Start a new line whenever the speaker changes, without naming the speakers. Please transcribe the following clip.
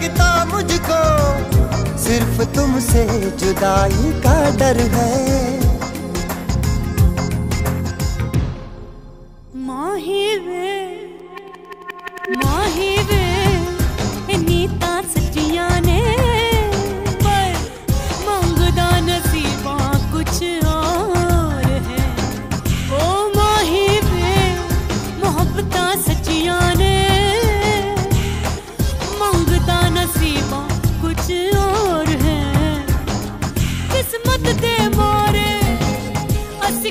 लगता मुझको, सिर्फ़ तुमसे जुदाई का डर है।
नीता सचिया ने, पर मंगदा नसीबा कुछ है। सचिया मत दे मोरे। अस